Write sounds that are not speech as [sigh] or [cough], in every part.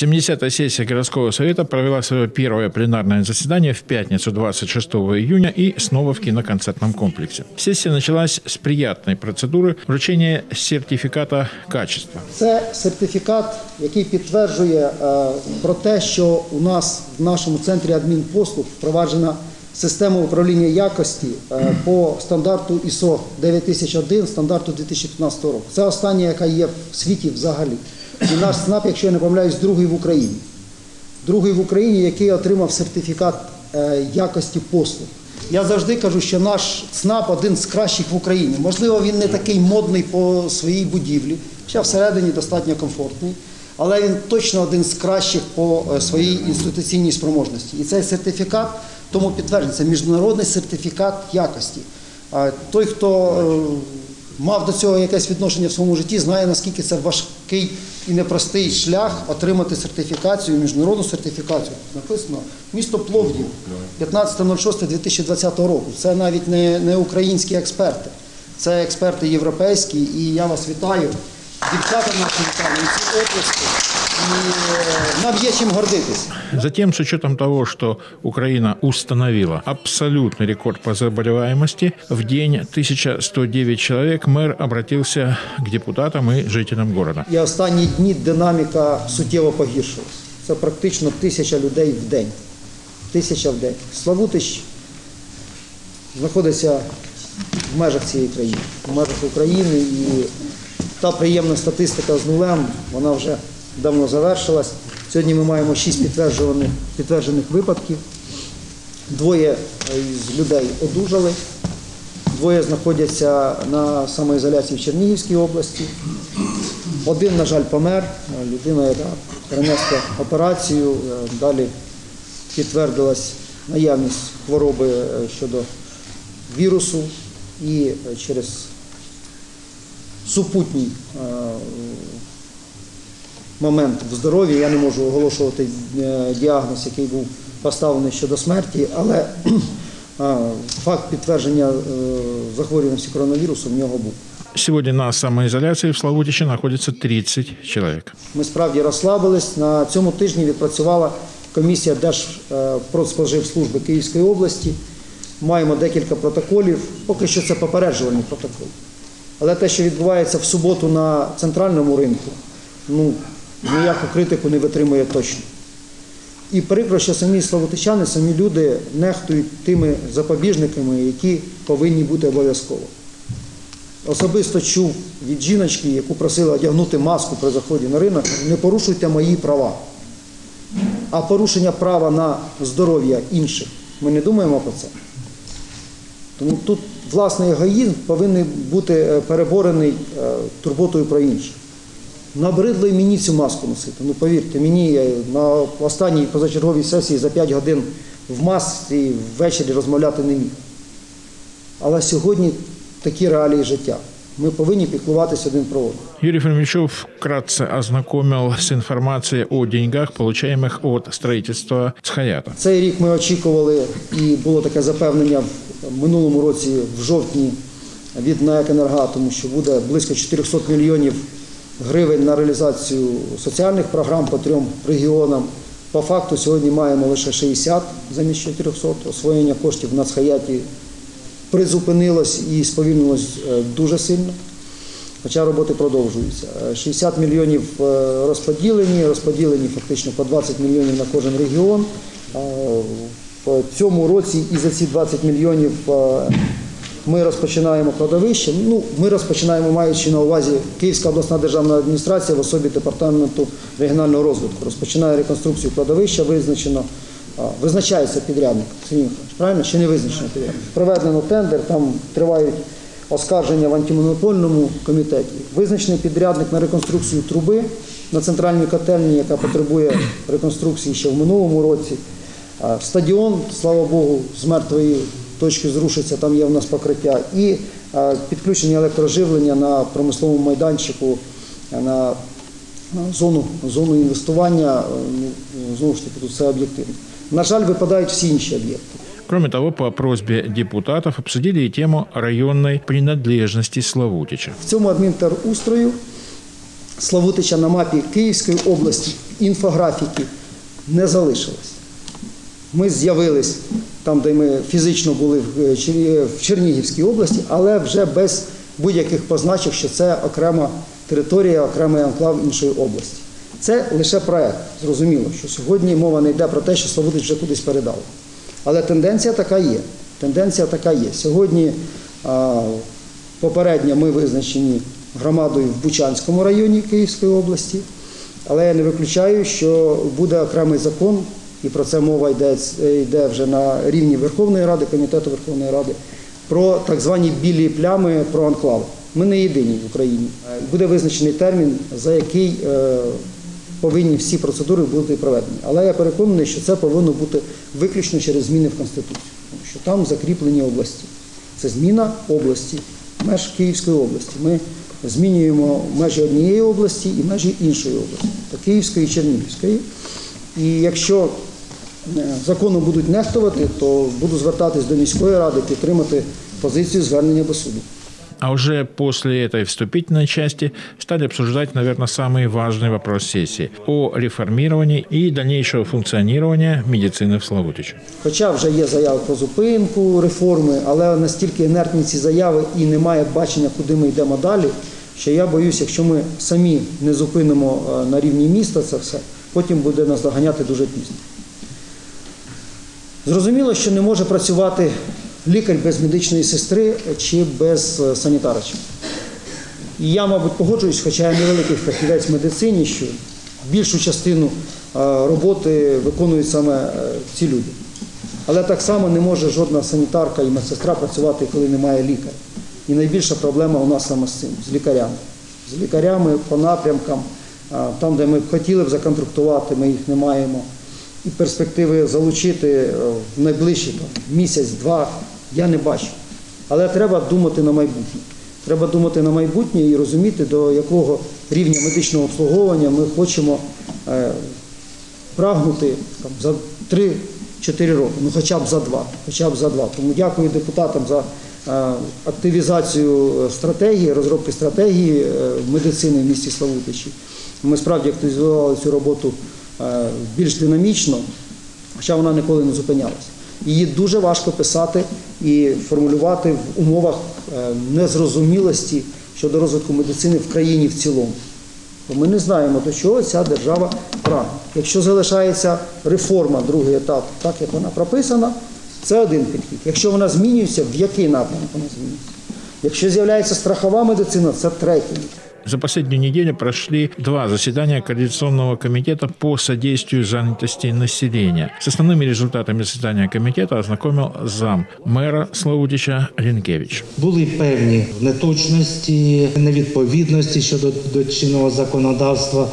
70-я сессия городского совета провела свое первое пленарное заседание в пятницу 26 июня и снова в киноконцертном комплексе. Сессия началась с приятной процедуры вручения сертификата качества. Це сертифікат, який підтверджує е, про те, що у нас в нашому центрі адмінпослуг впроваджена система управління якості е, по стандарту ISO 9001, стандарту 2015 року. Це остання, яка є в світі взагалі. І наш СНАП, якщо я не помиляюсь, другий в Україні. Другий в Україні, який отримав сертифікат е, якості послуг. Я завжди кажу, що наш ЦНАП один з кращих в Україні. Можливо, він не такий модний по своїй будівлі, хоча всередині достатньо комфортний, але він точно один з кращих по е, своїй інституційній спроможності. І цей сертифікат тому підтверджений, це міжнародний сертифікат якості. Той, хто е, мав до цього якесь відношення в своєму житті, знає, наскільки це важкий і непростий шлях отримати сертифікацію, міжнародну сертифікацію. Написано місто Пловдів 15.06.2020 року. Це навіть не, не українські експерти, це експерти європейські. І я вас вітаю. Дівчата наші вітаю, ці оплески. Е, нам є чим гордитись. Затем, с учетом того, что Украина установила абсолютный рекорд по заболеваемости, в день 1109 человек мэр обратился к депутатам и жителям города. І останні дні динаміка суттєво погіршилась. Це практично тисяча людей в день. Тисяча в день. Славутич знаходиться в межах цієї країни, в межах України. І та приємна статистика з нулем, вона вже давно завершилась. Сьогодні ми маємо шість підтверджених, підтверджених випадків. Двоє з людей одужали, двоє знаходяться на самоізоляції в Чернігівській області. Один, на жаль, помер. Людина, яка перенесла операцію, е, далі підтвердилась наявність хвороби е, щодо вірусу і е, через супутній е, момент в здоров'ї. Я не можу оголошувати е, діагноз, який був поставлений щодо смерті, але [clears throat] факт підтвердження е, захворюваності коронавірусу в нього був. Сегодня на самоизоляции в Славутиче находится 30 человек. Ми справді розслабились. На цьому тижні відпрацювала комісія Держпродспоживслужби Київської області. Маємо декілька протоколів. Поки що це попереджувальні протоколи. Але те, що відбувається в суботу на центральному ринку, ну ніяку критику не витримує точно. І прикро, що самі славутичани, самі люди нехтують тими запобіжниками, які повинні бути обов'язково. Особисто чув від жіночки, яку просили одягнути маску при заході на ринок, не порушуйте мої права. А порушення права на здоров'я інших, ми не думаємо про це. Тому тут власний егоїзм повинен бути е, переборений е, турботою про інших. Набридло й мені цю маску носити. Ну повірте, мені на останній позачерговій сесії за 5 годин в масці ввечері розмовляти не міг. Але сьогодні такі реалії життя. Ми повинні піклуватися один про одного. Юрий Фомичев вкратце ознакомил с информацией о деньгах, получаемых от строительства Схаята. Цей рік ми очікували, і було таке запевнення в минулому році, в жовтні, від НАЕК «Енергоатому», що буде близько 400 мільйонів гривень на реалізацію соціальних програм по трьом регіонам. По факту сьогодні маємо лише 60 замість 400. Освоєння коштів на Схаяті призупинилось і сповільнилось е, дуже сильно. Хоча роботи продовжуються. Е, 60 мільйонів е, розподілені, розподілені фактично по 20 мільйонів на кожен регіон. Е, В цьому році і за ці 20 мільйонів е, ми розпочинаємо кладовище. Ну, ми розпочинаємо, маючи на увазі Київська обласна державна адміністрація в особі департаменту регіонального розвитку. Розпочинає реконструкцію кладовища, визначено, визначається підрядник. Правильно? Ще не визначено підрядник. Проведено тендер, там тривають оскарження в антимонопольному комітеті. Визначений підрядник на реконструкцію труби на центральній котельні, яка потребує реконструкції ще в минулому році. Стадіон, слава Богу, з мертвої точки зрушиться, там є у нас покриття. І підключення електроживлення на промисловому майданчику на на зону, зону інвестування. е, ну, Знову ж таки, тут все об'єктивно. На жаль, випадають всі інші об'єкти. Кроме того, по просьбе депутатов обсудили и тему районной принадлежности Славутича. В цьому адмінтерустрою Славутича на мапі Київської області інфографіки не залишилось. Ми з'явились там, де ми фізично були в е, Чер- в Чернігівській області, але вже без будь-яких позначок, що це окрема територія, окремий анклав іншої області. Це лише проект. Зрозуміло, що сьогодні мова не йде про те, що Славутич вже кудись передали. Але тенденція така є. Тенденція така є. Сьогодні попередньо ми визначені громадою в Бучанському районі Київської області, але я не виключаю, що буде окремий закон, і про це мова йде, йде вже на рівні Верховної Ради, Комітету Верховної Ради, про так звані білі плями, про анклави. Ми не єдині в Україні. Е, Буде визначений термін, за який е, повинні всі процедури бути проведені. Але я переконаний, що це повинно бути виключно через зміни в Конституцію, тому що там закріплені області. Це зміна області, меж Київської області. Ми змінюємо межі однієї області і межі іншої області, то Київської і Чернігівської. І якщо закону будуть нехтувати, то буду звертатись до міської ради підтримати позицію звернення до суду. А уже после этой вступительной части стали обсуждать, наверное, самый важный вопрос сессии о реформировании и дальнейшего функционирования медицины в Славутиче. Хоча вже є заяви про зупинку реформи, але настільки інертні ці заяви і немає бачення, куди ми йдемо далі, що я боюсь, якщо ми самі не зупинимо е, на рівні міста це все, потім буде нас доганяти дуже пізно. Зрозуміло, що не може працювати лікар без медичної сестри чи без е, санітарочки. І я, мабуть, погоджуюсь, хоча я невеликий фахівець в медицині, що більшу частину е, роботи виконують саме е, ці люди. Але так само не може жодна санітарка і медсестра працювати, коли немає лікаря. І найбільша проблема у нас саме з цим, з лікарями. З лікарями по напрямкам, там, де ми б хотіли б законтрактувати, ми їх не маємо. І перспективи залучити е, в найближчий там, місяць-два я не бачу. Але треба думати на майбутнє. Треба думати на майбутнє і розуміти, до якого рівня медичного обслуговування ми хочемо е, прагнути там, за 3-4 роки, ну хоча б за два. Хоча б за два. Тому дякую депутатам за е, активізацію е, стратегії, розробки стратегії е, медицини в місті Славутичі. Ми справді активізували цю роботу більш динамічно, хоча вона ніколи не зупинялася. Її дуже важко писати і формулювати в умовах е, незрозумілості щодо розвитку медицини в країні в цілому. Ми не знаємо, до чого ця держава прагне. Якщо залишається реформа, другий етап, так як вона прописана, це один підхід. Якщо вона змінюється, в який напрямок вона змінюється? Якщо з'являється страхова медицина, це третій. За последнюю неделю прошли два заседания Координационного комитета по содействию занятости населения. С основными результатами заседания комитета ознакомил зам мэра Славутича Ренкевич. Були певні неточності, невідповідності щодо до чинного законодавства.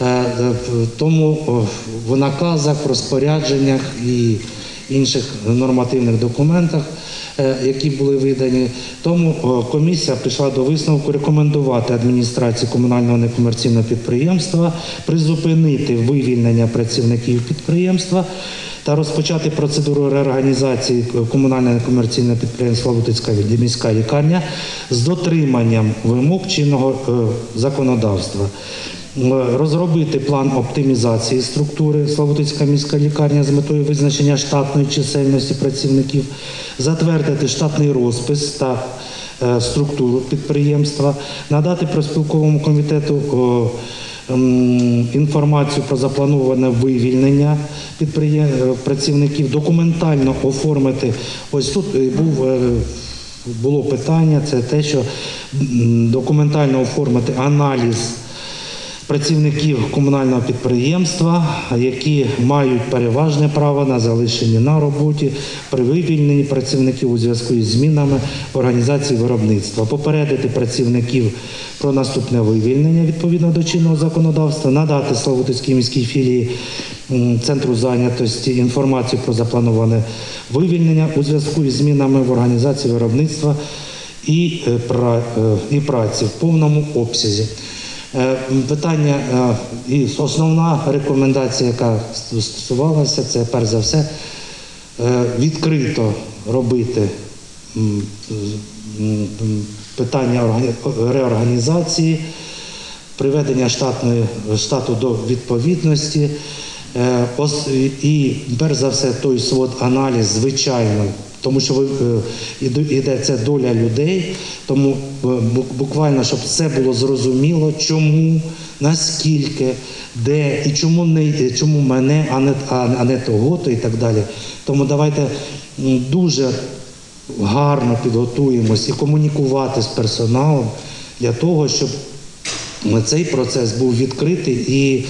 Е, е, Тому в наказах, розпорядженнях і інших нормативних документах, які були видані, тому комісія прийшла до висновку рекомендувати адміністрації комунального некомерційного підприємства призупинити вивільнення працівників підприємства та розпочати процедуру реорганізації комунального некомерційного підприємства Лутицька міська лікарня з дотриманням вимог чинного е, законодавства. Розробити план оптимізації структури Славутицька міська лікарня з метою визначення штатної чисельності працівників, затвердити штатний розпис та е, структуру підприємства, надати проспілковому комітету інформацію про заплановане вивільнення е, працівників, документально оформити. Ось тут е, був. Було питання, це те, що документально оформити аналіз працівників комунального підприємства, які мають переважне право на залишення на роботі при вивільненні працівників у зв'язку із змінами в організації виробництва, попередити працівників про наступне вивільнення відповідно до чинного законодавства, надати Славутицькій міській філії центру зайнятості інформацію про заплановане вивільнення у зв'язку із змінами в організації виробництва і, е, е, праці в повному обсязі. Е, Питання е, і основна рекомендація, яка стосувалася, це перш за все е, відкрито робити питання реорганізації приведення штатної штату до відповідності. І перш за все той свод аналіз звичайно, тому що ви- е, іде це доля людей, тому е, буквально, щоб все було зрозуміло, чому, наскільки, де і чому не чому мене, а не а не того, то і так далі. Тому давайте дуже гарно підготуємось і комунікувати з персоналом для того, щоб цей процес був відкритий і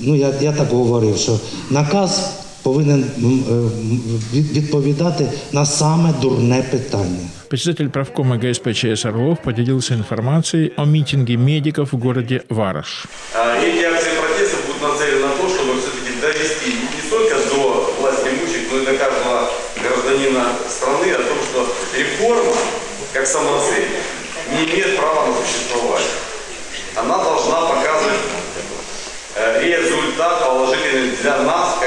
ну, я, я так говорив, що наказ повинен м, е, м, від- відповідати на саме дурне питання. Председатель правкома ГСПЧС Орлов поделился информацией о митинге медиков в городе Вараш. А Эти акции протеста будут нацелены на то, чтобы все-таки довести не только до власти имущих, но и до каждого гражданина страны о том, что реформа, как самоцель, не имеет права на существование. Она должна показывать э, результат положительный для нас, как граждан.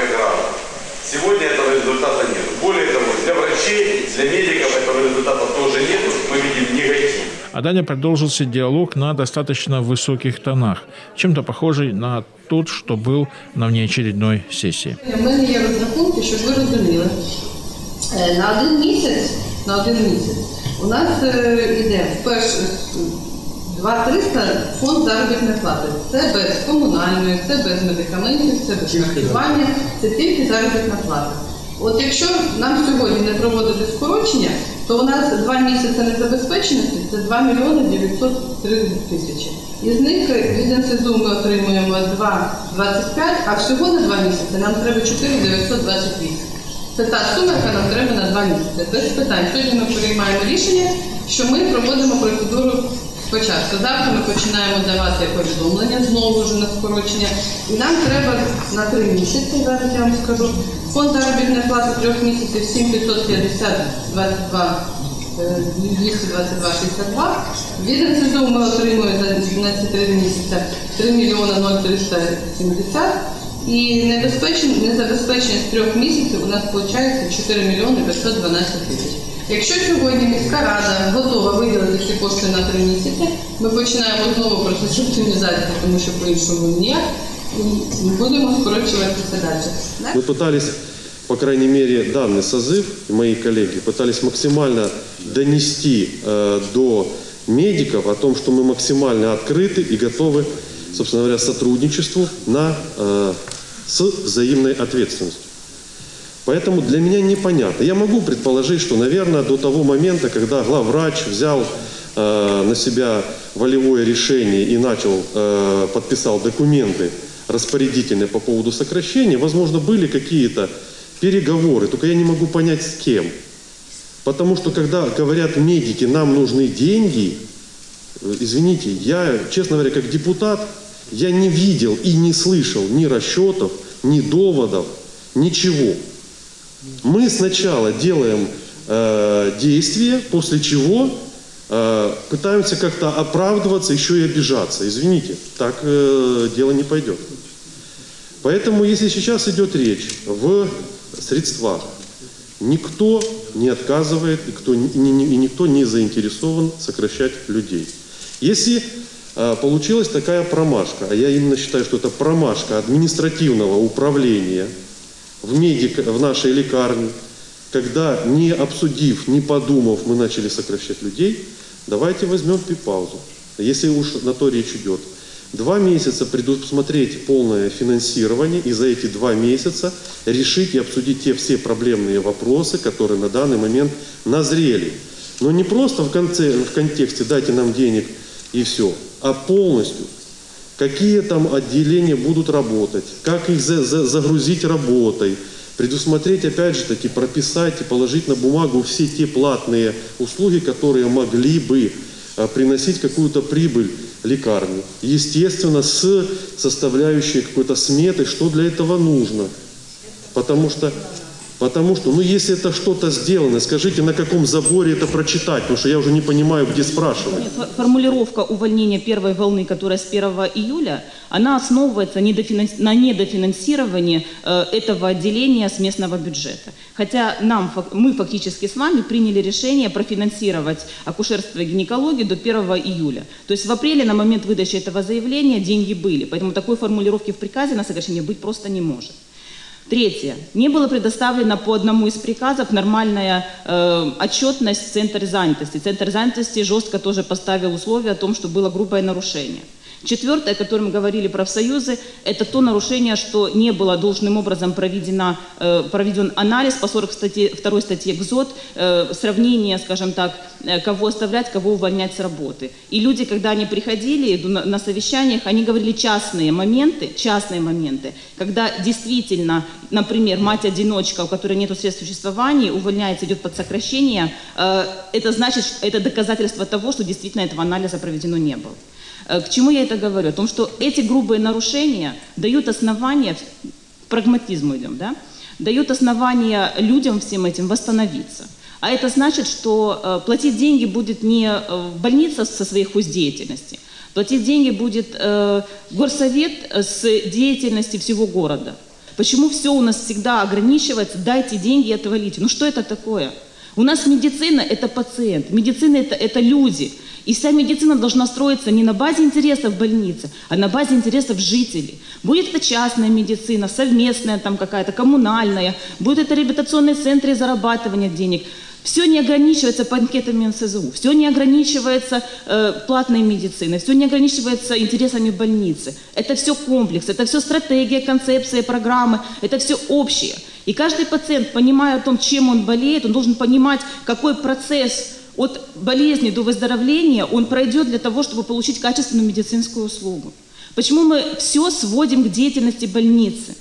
Сегодня этого результата нет. Более того, для врачей, для медиков этого результата тоже нет. Мы видим негатив. А далее продолжился диалог на достаточно высоких тонах, чем-то похожий на тот, что был на внеочередной сессии. У мене є розрахунки, щоб ви розуміли. Е, На один місяць, на один місяць у нас е, іде перш 2300 фонд заробітної плати. Це без комунальної, це без медикаментів, це без харчування, це тільки заробітна плата. От якщо нам сьогодні не проводити скорочення, то у нас два місяці незабезпеченості це 2 мільйони 903 тисячі. Із них від НСЗУ ми отримуємо 2,25, а всього на два місяці нам треба 4,928. Це та сума, яка нам треба на два місяці. Без питань. Сьогодні ми приймаємо рішення, що ми проводимо процедуру спочатку. Завтра ми починаємо давати повідомлення знову ж на скорочення. І нам треба на три місяці, зараз я вам скажу. Фонд заробітної плати трьох місяців 7550 22 е, 222,62. Від НСЗУ ми отримуємо за на ці три місяці 3 мільйони 0370. І небезпечен- незабезпеченість трьох місяців у нас виходить 4 мільйони 512 тисяч. Якщо сьогодні міська рада готова виділити ці кошти на три місяці, ми починаємо знову процес оптимізації, тому що по-іншому ніяк, і будемо скорочуватися далі. Мы пытались, по крайней мере, данный созыв, и мои коллеги, пытались максимально донести э, до медиков о том, что мы максимально открыты и готовы, собственно говоря, сотрудничеству на, э, с взаимной ответственностью. Поэтому для меня непонятно. Я могу предположить, что, наверное, до того момента, когда главврач взял э, на себя волевое решение и начал, э, подписал документы распорядительные по поводу сокращения, возможно, были какие-то переговоры, только я не могу понять с кем. Потому что когда говорят медики, нам нужны деньги, э, извините, я, честно говоря, как депутат, я не видел и не слышал ни расчетов, ни доводов, ничего. Мы сначала делаем э, действия, после чего э, пытаемся как-то оправдываться, еще и обижаться. Извините, так э, дело не пойдет. Поэтому, если сейчас идет речь в средствах, никто не отказывает и, кто, и и никто не заинтересован сокращать людей. Если э, получилась такая промашка, а я именно считаю, что это промашка административного управления в, медик, в нашей лекарне, когда не обсудив, не подумав, мы начали сокращать людей, давайте возьмем паузу. Если уж на то речь идет. Два месяца предусмотреть полное финансирование и за эти два месяца решить и обсудить те все проблемные вопросы, которые на данный момент назрели. Но не просто в, конце, в контексте «дайте нам денег» и все, а полностью какие там отделения будут работать, как их за- за- загрузить работой, предусмотреть, опять же таки, прописать и положить на бумагу все те платные услуги, которые могли бы а, приносить какую-то прибыль лекарне. Естественно, с составляющей какой-то сметы, что для этого нужно. Потому что, Потому что, ну, если это что-то сделано, скажите, на каком заборе это прочитать, потому что я уже не понимаю, где спрашивать. Фо- Формулировка увольнения первой волны, которая с 1 июля, она основывается на недофинансировании э, этого отделения с местного бюджета. Хотя нам, мы фактически с вами приняли решение профинансировать акушерство и гинекологию до 1 июля. То есть в апреле на момент выдачи этого заявления деньги были. Поэтому такой формулировки в приказе на сокращение быть просто не может. Третье. Не было предоставлено по одному из приказов нормальная э, отчетность в Центр занятости. Центр занятости жестко тоже поставил условие о том, что было грубое нарушение. Четвертое, о котором говорили профсоюзы, это то нарушение, что не было должным образом проведено, э, проведен анализ по 42 статье ГЗОТ, э, сравнение, скажем так, э, кого оставлять, кого увольнять с работы. И люди, когда они приходили на, совещаниях, они говорили частные моменты, частные моменты, когда действительно, например, мать-одиночка, у которой нет средств существования, увольняется, идет под сокращение, это значит, это доказательство того, что действительно этого анализа проведено не было. Э, К чему я это говорю? О том, что эти грубые нарушения дают основания, прагматизму идем, да, дают основания людям всем этим восстановиться. А это значит, что э, платить деньги будет не э, больница со своей деятельности, платить деньги будет горсовет с деятельности всего города. Почему все у нас всегда ограничивается, дайте деньги и отвалите? Ну что это такое? У нас медицина – это пациент, медицина это, – это люди. И вся медицина должна строиться не на базе интересов больницы, а на базе интересов жителей. Будет это частная медицина, совместная там какая-то, коммунальная, будет это реабилитационные центры зарабатывания денег. Все не ограничивается банкетами НСЗУ, все не ограничивается э, платной медициной, все не ограничивается интересами больницы. Это все комплекс, это все стратегия, концепция, программы, это все общее. И каждый пациент, понимая о том, чем он болеет, он должен понимать, какой процесс от болезни до выздоровления он пройдет для того, чтобы получить качественную медицинскую услугу. Почему мы все сводим к деятельности больницы?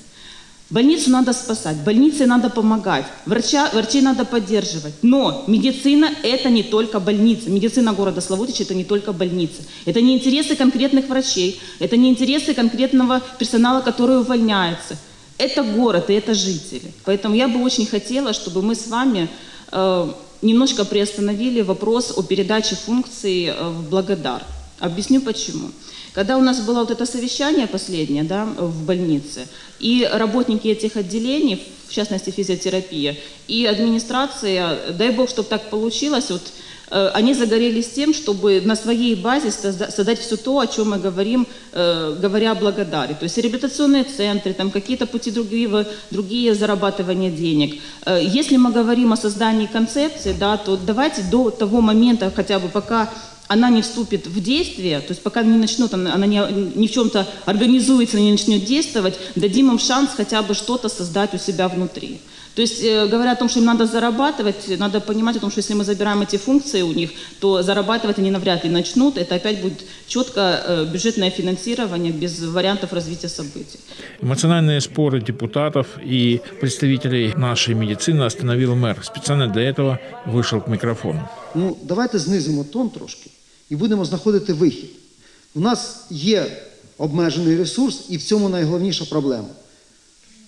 Больницу надо спасать, больнице надо помогать, врача, врачей надо поддерживать. Но медицина – это не только больница. Медицина города Славутич – это не только больница. Это не интересы конкретных врачей, это не интересы конкретного персонала, который увольняется. Это город и это жители. Поэтому я бы очень хотела, чтобы мы с вами э, немножко приостановили вопрос о передаче функций э, в Благодар. Объясню почему. Когда у нас было вот это совещание последнее да, в больнице, и работники этих отделений, в частности физиотерапия, и администрация, дай бог, чтобы так получилось, вот, они загорелись тем, чтобы на своей базе созда- создать все то, о чем мы говорим, э, говоря о благодаре. То есть реабилитационные центры, там какие-то пути другие, другие зарабатывания денег. Э, Если мы говорим о создании концепции, да, то давайте до того момента, хотя бы пока она не вступит в действие, то есть пока не начнет, она не, ни в чем-то организуется, не начнет действовать, дадим им шанс хотя бы что-то создать у себя внутри. То есть, э, говоря о том, что им надо зарабатывать, надо понимать о том, что если мы забираем эти функции у них, то зарабатывать они навряд ли начнут. Это опять будет четко э, бюджетное финансирование без вариантов развития событий. Эмоциональные споры депутатов и представителей нашей медицины остановил мэр. Специально для этого вышел к микрофону. Ну, давайте знизимо тон трошки і будемо знаходити вихід. У нас є обмежений ресурс, і в цьому найголовніша проблема.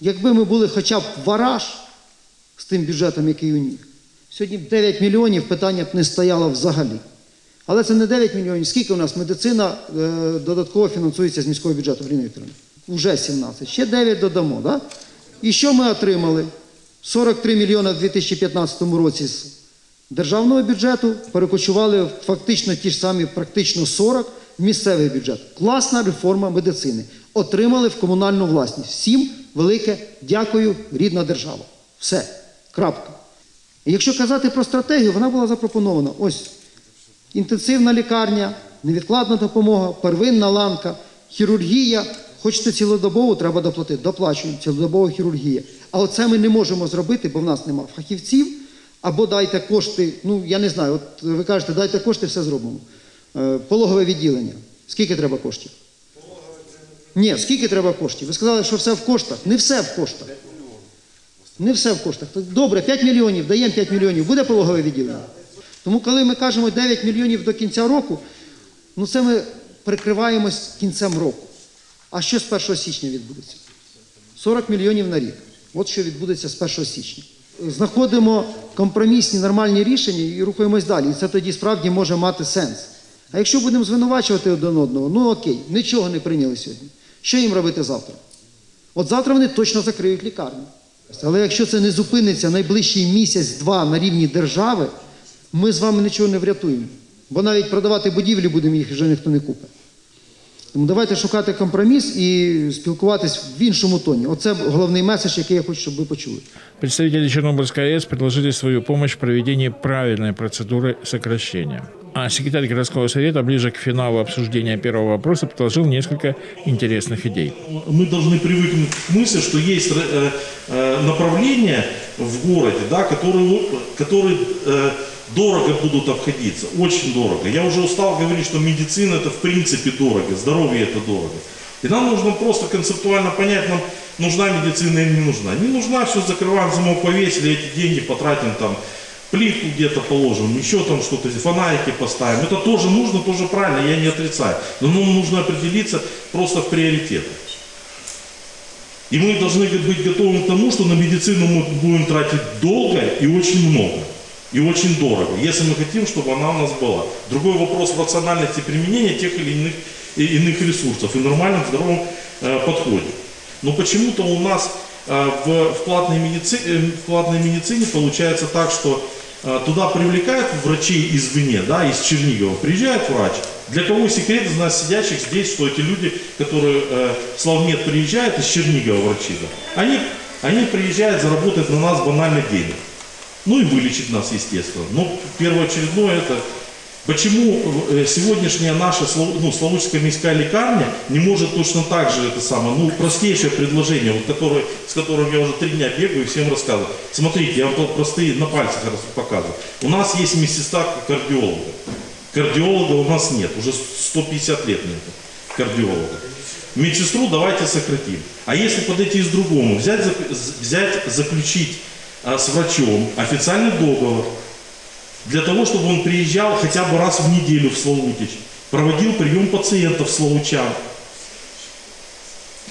Якби ми були хоча б вараж з тим бюджетом, який у них, сьогодні б 9 мільйонів питання б не стояло взагалі. Але це не 9 мільйонів. Скільки у нас медицина е, додатково фінансується з міського бюджету, Бріна Вікторовна? Уже 17. Ще 9 додамо. Да? І що ми отримали? 43 мільйони в 2015 році з державного бюджету перекочували фактично ті ж самі, практично 40 в місцевий бюджет. Класна реформа медицини. Отримали в комунальну власність. Всім велике дякую, рідна держава. Все. Крапка. І якщо казати про стратегію, вона була запропонована. Ось інтенсивна лікарня, невідкладна допомога, первинна ланка, хірургія. Хочете цілодобово, треба доплатити. Доплачуємо цілодобова хірургія. А оце ми не можемо зробити, бо в нас немає фахівців. Або дайте кошти, ну я не знаю, от ви кажете, дайте кошти, все зробимо. Е, Пологове відділення. Скільки треба коштів? Ні, скільки треба коштів? Ви сказали, що все в коштах. Не все в коштах. Не все в коштах. Добре, 5 мільйонів, даємо 5 мільйонів. Буде пологове відділення? Тому коли ми кажемо 9 мільйонів до кінця року, ну це ми прикриваємось кінцем року. А що з 1 січня відбудеться? 40 мільйонів на рік. От що відбудеться з 1 січня. знаходимо компромісні нормальні рішення і рухаємось далі. І це тоді справді може мати сенс. А якщо будемо звинувачувати один одного, ну окей, нічого не прийняли сьогодні. Що їм робити завтра? От завтра вони точно закриють лікарню. Але якщо це не зупиниться найближчий місяць-два на рівні держави, ми з вами нічого не врятуємо. Бо навіть продавати будівлі будемо, їх вже ніхто не купить. Тому давайте шукати компроміс і спілкуватись в іншому тоні. Оце головний меседж, який я хочу, щоб ви почули. Представители Чернобыльской АЭС предложили свою помощь в проведении правильной процедуры сокращения. А секретарь городского совета ближе к финалу обсуждения первого вопроса предложил несколько интересных идей. мы должны привыкнуть к мысли, что есть э, э, направления в городе, да, которые, которые э, дорого будут обходиться, очень дорого. Я уже устал говорить, что медицина это в принципе дорого, здоровье это дорого. И нам нужно просто концептуально понять, нам нужна медицина или не нужна. Не нужна, все закрываем, замок повесили, эти деньги потратим там, плитку где-то положим, еще там что-то, фонарики поставим. Это тоже нужно, тоже правильно, я не отрицаю. Но нам нужно определиться просто в приоритетах. И мы должны быть готовы к тому, что на медицину мы будем тратить долго и очень много. И очень дорого, если мы хотим, чтобы она у нас была. Другой вопрос рациональности применения тех или иных, иных ресурсов и нормальном здоровом э, подходе. Но почему-то у нас э, в, в, платной медици, э, в платной медицине получается так, что туда привлекают врачей извне, да, из Чернигова. Приезжает врач. Для кого секрет из нас сидящих здесь, что эти люди, которые э, Славмед приезжают из Чернигова врачи, да, они, они приезжают заработать на нас банально денег. Ну и вылечить нас, естественно. Но первоочередное это, почему э, сегодняшняя наша ну, Славутская міська лікарня не может точно так же это самое, ну простейшее предложение, вот, которое, с которым я уже три дня бегаю и всем рассказываю. Смотрите, я вам простые на пальцах показываю. У нас есть медсестра кардиолога. Кардиолога у нас нет, уже 150 лет нет кардиолога. Медсестру давайте сократим. А если подойти с другому, взять, взять заключить а, с врачом официальный договор, для того, чтобы он приезжал хотя бы раз в неделю в Славутич, проводил прием пациентов славучан.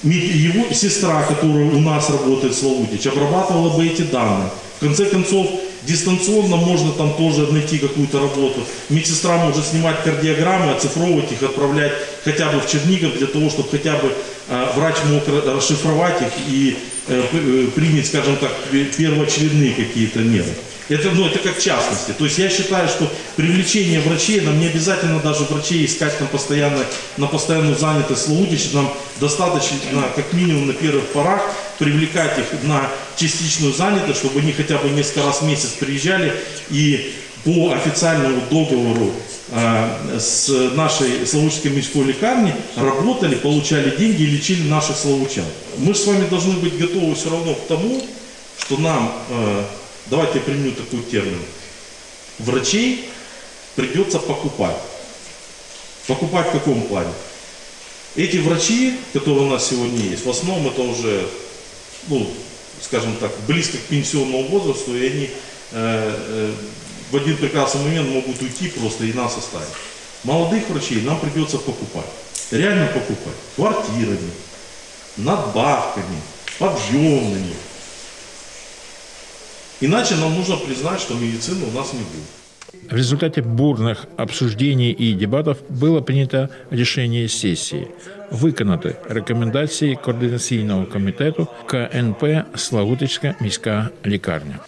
Ми- Его сестра, которая у нас работает в Славутич, обрабатывала бы эти данные. В конце концов, дистанционно можно там тоже найти какую-то работу. Медсестра может снимать кардиограммы, оцифровывать их, отправлять хотя бы в Чернигов, для того, чтобы хотя бы э, врач мог ра- расшифровать их и э, э, принять, скажем так, пе- первоочередные какие-то меры. Это, ну, это как в частности. То есть я считаю, что привлечение врачей, нам не обязательно даже врачей искать на, постоянно, на постоянную занятость Славутича, нам достаточно, как минимум на первых порах, привлекать их на частичную занятость, чтобы они хотя бы несколько раз в месяц приезжали и по официальному договору э, с нашей Славутской мирской лекарни работали, получали деньги и лечили наших славучан. Мы же с вами должны быть готовы все равно к тому, что нам, э, давайте я применю такой термин, врачей придется покупать. Покупать в каком плане? Эти врачи, которые у нас сегодня есть, в основном это уже, ну, скажем так, близко к пенсионному возрасту, и они э, э, в один прекрасный момент могут уйти просто и нас оставить. Молодых врачей нам придется покупать. Реально покупать. Квартирами, надбавками, подъемными. Иначе нам нужно признать, что медицины у нас не будет. В результате бурных обсуждений и дебатов было принято решение сессии виконати рекомендації Координаційного комітету КНП Славутичська міська лікарня.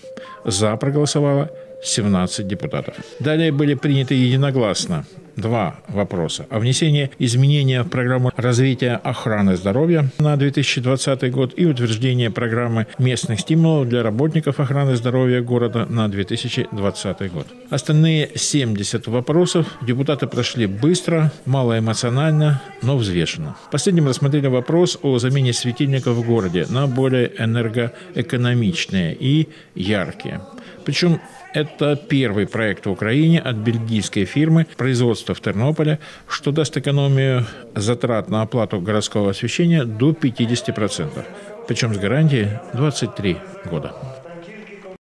За проголосовало 17 депутатов. Далее были приняты единогласно два вопроса. О внесении изменения в программу развития охраны здоровья на 2020 год и утверждение программы местных стимулов для работников охраны здоровья города на 2020 год. Остальные 70 вопросов депутаты прошли быстро, малоэмоционально, но взвешенно. Последним рассмотрели вопрос о замене светильников в городе на более энергоэкономичные и яркие. Причем это первый проект в Украине от бельгийской фирмы производства в Тернополе, что даст экономию затрат на оплату городского освещения до 50%, причем с гарантией 23 года.